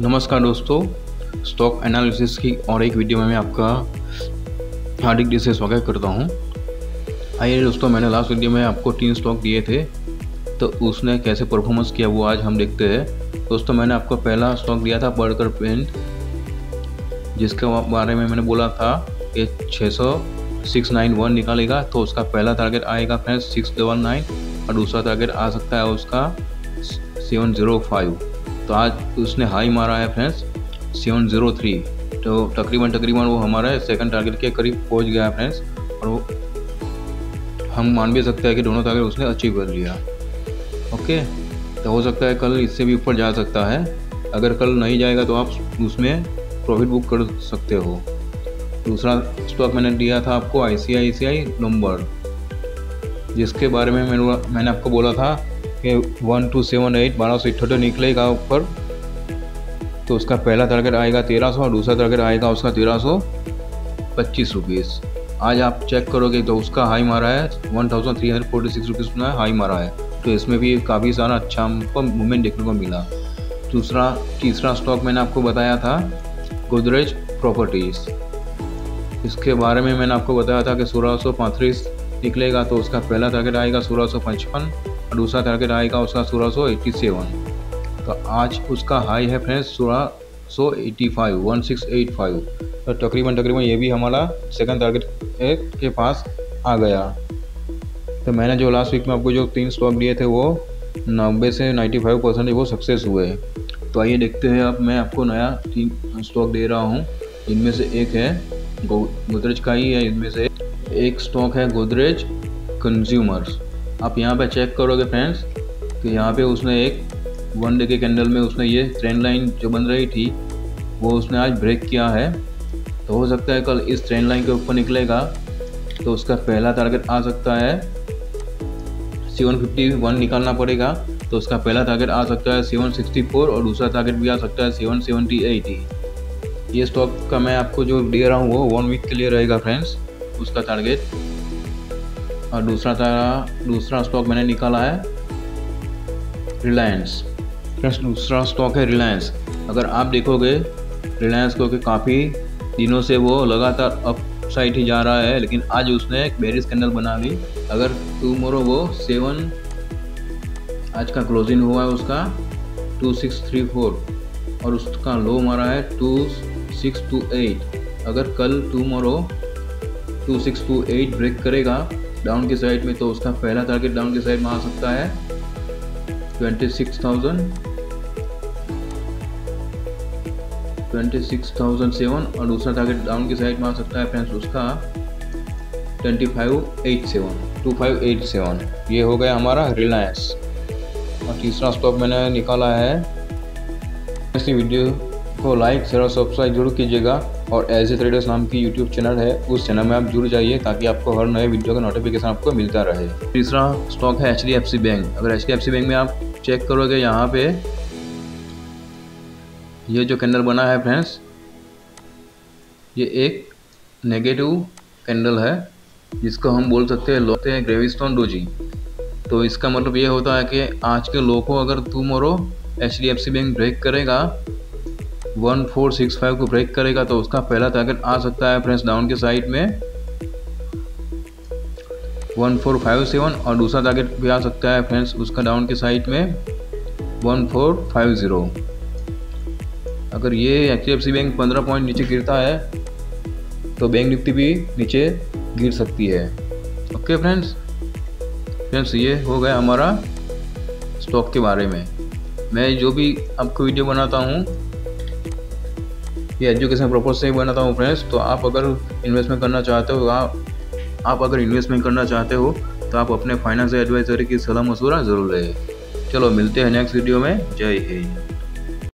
नमस्कार दोस्तों stock analysis की और एक वीडियो में मैं आपका हार्दिक दिल से स्वागत करता हूँ। आइए दोस्तों, मैंने लास्ट वीडियो में आपको तीन स्टॉक दिए थे तो उसने कैसे परफॉर्मेंस किया वो आज हम देखते हैं। दोस्तों, मैंने आपको पहला स्टॉक दिया था बर्गर पेंट जिसके बारे में मैंने बोला था कि छः सौ सिक्स नाइन वन निकालेगा तो उसका पहला टारगेट आएगा फ्रेंड्स सिक्स डबल नाइन और दूसरा टारगेट आ सकता है उसका सेवन ज़ीरो फाइव तो आज उसने हाई मारा है फ्रेंड्स, सेवन ज़ीरो थ्री। तो तकरीबन तकरीबन वो हमारा सेकंड टारगेट के करीब पहुँच गया है फ्रेंड्स, और वो हम मान भी सकते हैं कि दोनों टारगेट उसने अचीव कर लिया। ओके तो हो सकता है कल इससे भी ऊपर जा सकता है। अगर कल नहीं जाएगा तो आप उसमें प्रॉफिट बुक कर सकते हो। दूसरा स्टॉक मैंने दिया था आपको आई सी आई सी आई नंबर जिसके बारे में मैंने आपको बोला था कि वन टू सेवन एट बारह सौ इकहत्तर निकलेगा ऊपर तो उसका पहला टारगेट आएगा तेरह सौ और दूसरा टारगेट आएगा उसका तेरह सौ पच्चीस रुपीज़ आज आप चेक करोगे तो उसका हाई मारा है one thousand three hundred forty six rupees में हाई मारा है। तो इसमें भी काफ़ी सारा अच्छा हमको मूवमेंट देखने को मिला। दूसरा, तीसरा स्टॉक मैंने आपको बताया था गोदरेज प्रॉपर्टीज़ इसके बारे में मैंने आपको बताया था कि सोलह सौ निकलेगा तो उसका पहला टारगेट आएगा सोलह सौ पचपन। दूसरा टारगेट आएगा उसका सोलह सौ एट्टी सेवन। तो आज उसका हाई है फ्रेंड्स सोलह सौ eighty five, one six eight five. तो तकरीबन तकरीबन ये भी हमारा सेकंड टारगेट के पास आ गया। तो मैंने जो लास्ट वीक में आपको जो तीन स्टॉक दिए थे वो नब्बे से नाइन्टी फाइव परसेंट वो सक्सेस हुए। तो आइए देखते हैं अब मैं आपको नया तीन स्टॉक दे रहा हूँ। इनमें से एक है गोदरेज का ही है, इनमें से एक स्टॉक है गोदरेज कंज्यूमर्स आप यहाँ पे चेक करोगे फ्रेंड्स कि यहाँ पे उसने एक वन डे के कैंडल में उसने ये ट्रेंड लाइन जो बन रही थी, वो उसने आज ब्रेक किया है। तो हो सकता है कल इस ट्रेंड लाइन के ऊपर निकलेगा तो उसका पहला टारगेट आ सकता है। सेवन फिफ्टी वन निकालना पड़ेगा तो उसका पहला टारगेट आ सकता है सेवन सिक्सटी फोर और दूसरा टारगेट भी आ सकता है सेवन सेवेंटी एट ही ये स्टॉक का मैं आपको जो दे रहा हूँ वो वन वीक के लिए रहेगा फ्रेंड्स उसका टारगेट और दूसरा तारा दूसरा स्टॉक मैंने निकाला है रिलायंस फ्रेंड्स दूसरा स्टॉक है रिलायंस अगर आप देखोगे रिलायंस को कि काफ़ी दिनों से वो लगातार अप साइड ही जा रहा है, लेकिन आज उसने एक बेरिस कैंडल बना ली। अगर टू मोरो वो सेवन आज का क्लोजिंग हुआ है उसका टू सिक्स थ्री फोर और उसका लो मारा है टू सिक्स टू एट अगर कल tomorrow two six two eight break करेगा डाउन की साइड में तो उसका पहला टारगेट डाउन की साइड में आ सकता है। Twenty six thousand twenty six thousand seven और दूसरा टारगेट डाउन की साइड में आ सकता है फ्रेंड्स उसका twenty five eight seven two five eight seven ये हो गया हमारा रिलायंस और तीसरा स्टॉक मैंने निकाला है। ऐसी वीडियो को लाइक शेयर और सब्सक्राइब ज़रूर कीजिएगा। और एज ए ट्रेडर्स नाम की यूट्यूब चैनल है, उस चैनल में आप जुड़ जाइए ताकि आपको हर नए वीडियो का नोटिफिकेशन आपको मिलता रहे। तीसरा स्टॉक है एचडीएफसी बैंक अगर एचडीएफसी बैंक में आप चेक करोगे यहाँ पे, ये जो कैंडल बना है फ्रेंड्स ये एक नेगेटिव कैंडल है, जिसको हम बोल सकते हैं, लोते हैं ग्रेविस्टोन डोजी तो इसका मतलब ये होता है कि आज के लो को अगर तुम और एच बैंक ब्रेक करेगा वन फोर सिक्स फाइव को ब्रेक करेगा तो उसका पहला टारगेट आ सकता है फ्रेंड्स डाउन के साइड में। वन फोर फाइव सेवन और दूसरा टारगेट भी आ सकता है फ्रेंड्स उसका डाउन के साइड में। वन फोर फाइव ज़ीरो अगर ये एच डी एफ़ सी बैंक पंद्रह पॉइंट नीचे गिरता है तो बैंक निफ्टी भी नीचे गिर सकती है। ओके फ्रेंड्स फ्रेंड्स ये हो गया हमारा स्टॉक के बारे में। मैं जो भी आपको वीडियो बनाता हूँ ये एजुकेशन प्रपोज से ही बनाता हूँ फ्रेंड्स। तो आप अगर इन्वेस्टमेंट करना चाहते हो, आप आप अगर इन्वेस्टमेंट करना चाहते हो तो आप अपने फाइनेंशियल एडवाइजर की सलाह मशूरा ज़रूर लें चलो मिलते हैं नेक्स्ट वीडियो में। जय हिंद।